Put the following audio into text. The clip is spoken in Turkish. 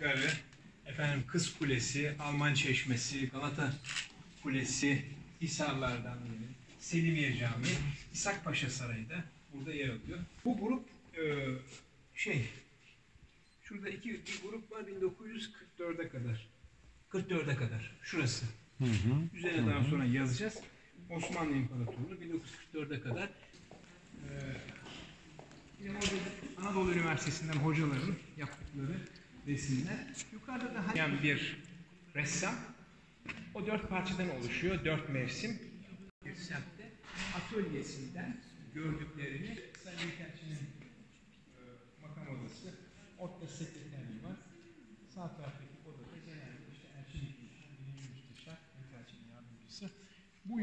Yukarı efendim Kız Kulesi, Alman Çeşmesi, Galata Kulesi, Hisarlardan biri, Selimiye Camii, İshak Paşa Sarayı da burada yer alıyor. Bu grup e, şey, şurada iki bir grup var 1944'e kadar. 44'e kadar. Şurası. Hı hı. Üzerine daha sonra yazacağız. Osmanlı İmparatorluğu 1944'e kadar e, Anadolu Üniversitesi'nden hocaların yaptıkları resimler. Yukarıda da yani bir ressam. O dört parçadan oluşuyor. Dört mevsim. Bir semtte atölyesinden gördüklerini Sayın Büyükelçinin e, makam odası, ortada sekreterliği var. Sağ taraftaki odada genelde işte Müsteşar, Büyükelçinin yardımcısı. Bu